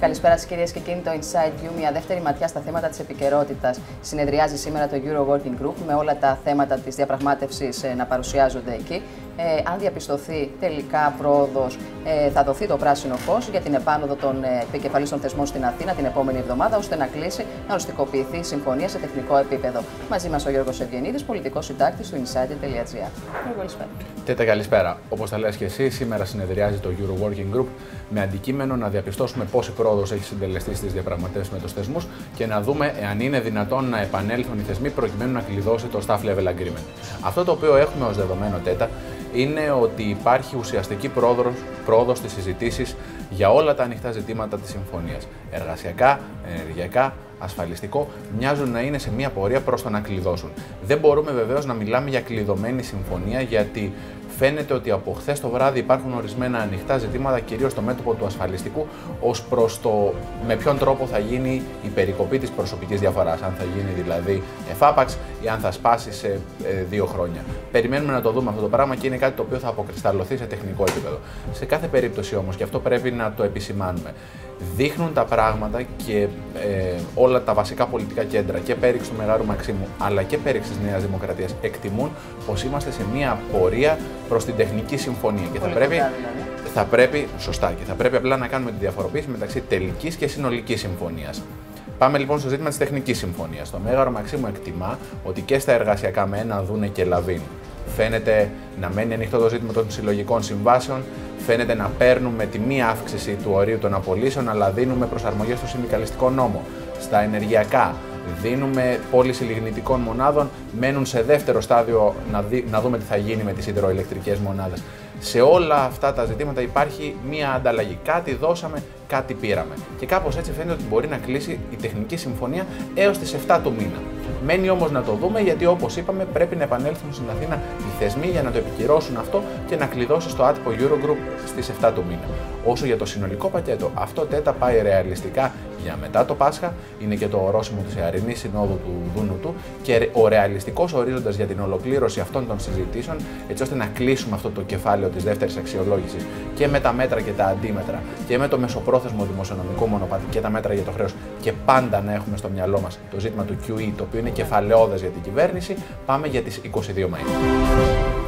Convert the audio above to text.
Καλησπέρα σας κυρίες και κύριοι. Το Inside View, μια δεύτερη ματιά στα θέματα της επικαιρότητας. Συνεδριάζει σήμερα το Euro Working Group με όλα τα θέματα της διαπραγμάτευσης ε, να παρουσιάζονται εκεί. Ε, αν διαπιστωθεί τελικά πρόοδος, ε, θα δοθεί το πράσινο φως για την επάνωδο των ε, επικεφαλής των θεσμών στην Αθήνα την επόμενη εβδομάδα, ώστε να κλείσει, να οριστικοποιηθεί η συμφωνία σε τεχνικό επίπεδο. Μαζί μας ο Γιώργος Ευγενίδης, πολιτικός συντάκτης του Insider.gr. Καλησπέρα. Τέτα, καλησπέρα. Όπως τα λες και εσύ, σήμερα συνεδριάζει το Euro Working Group με αντικείμενο να διαπιστώσουμε πόση πρόοδος έχει συντελεστεί στις διαπραγματεύσεις με τους θεσμούς και να δούμε εάν είναι δυνατόν να επανέλθουν οι θεσμοί προκειμένου να κλειδώσει το staff level agreement. Αυτό το οποίο έχουμε ως δεδομένο τέτα είναι ότι υπάρχει ουσιαστική πρόοδος στις συζητήσεις για όλα τα ανοιχτά ζητήματα της συμφωνίας. Εργασιακά, ενεργειακά, ασφαλιστικό, μοιάζουν να είναι σε μια πορεία προς το να κλειδώσουν. Δεν μπορούμε βεβαίως να μιλάμε για κλειδωμένη συμφωνία, γιατί φαίνεται ότι από χθες το βράδυ υπάρχουν ορισμένα ανοιχτά ζητήματα, κυρίως στο μέτωπο του ασφαλιστικού, ως προς το με ποιον τρόπο θα γίνει η περικοπή της προσωπικής διαφοράς. Αν θα γίνει δηλαδή εφάπαξ ή αν θα σπάσει σε ε, δύο χρόνια. Περιμένουμε να το δούμε αυτό το πράγμα και είναι κάτι το οποίο θα αποκρισταλωθεί σε τεχνικό επίπεδο. Σε κάθε περίπτωση όμως, και αυτό πρέπει να το επισημάνουμε, δείχνουν τα πράγματα και ε, όλα τα βασικά πολιτικά κέντρα και πέριξη του Μεγάλου Μαξίμου αλλά και πέριξη της Νέας Δημοκρατίας εκτιμούν πως είμαστε σε μια πορεία προς την τεχνική συμφωνία. Και θα πρέπει, δηλαδή. θα πρέπει, σωστά, και θα πρέπει απλά να κάνουμε τη διαφοροποίηση μεταξύ τελικής και συνολικής συμφωνίας. Πάμε λοιπόν στο ζήτημα της τεχνικής συμφωνίας. Το Μέγαρο Μαξίμου εκτιμά ότι και στα εργασιακά με ένα δούνε και λαβίν. Φαίνεται να μένει ανοιχτό το ζήτημα των συλλογικών συμβάσεων, φαίνεται να παίρνουμε τη μία αύξηση του ορίου των απολύσεων, αλλά δίνουμε προσαρμογές στο συνδικαλιστικό νόμο. Στα ενεργειακά δίνουμε πώληση λιγνητικών μονάδων, μένουν σε δεύτερο στάδιο να, να δούμε τι θα γίνει με τις υδροηλεκτρικές μονάδες. Σε όλα αυτά τα ζητήματα υπάρχει μία ανταλλαγή. Κάτι δώσαμε, κάτι πήραμε. Και κάπως έτσι φαίνεται ότι μπορεί να κλείσει η τεχνική συμφωνία έως τις 7 του μήνα. Μένει όμως να το δούμε γιατί όπως είπαμε πρέπει να επανέλθουν στην Αθήνα οι θεσμοί για να το επικυρώσουν αυτό και να κλειδώσει στο άτυπο Eurogroup στις 7 του μήνα. Όσο για το συνολικό πακέτο, αυτό τέτα πάει ρεαλιστικά για μετά το Πάσχα, είναι και το ορόσημο της Ιαρινής Συνόδου του Δούνου του και ο ρεαλιστικός ορίζοντας για την ολοκλήρωση αυτών των συζητήσεων, έτσι ώστε να κλείσουμε αυτό το κεφάλαιο της δεύτερης αξιολόγησης και με τα μέτρα και τα αντίμετρα και με το μεσοπρόθεσμο δημοσιονομικό μονοπάτι και τα μέτρα για το χρέος και πάντα να έχουμε στο μυαλό μας το ζήτημα του QE, το οποίο είναι κεφαλαιόδες για την κυβέρνηση, πάμε για τις 22 Μαΐου.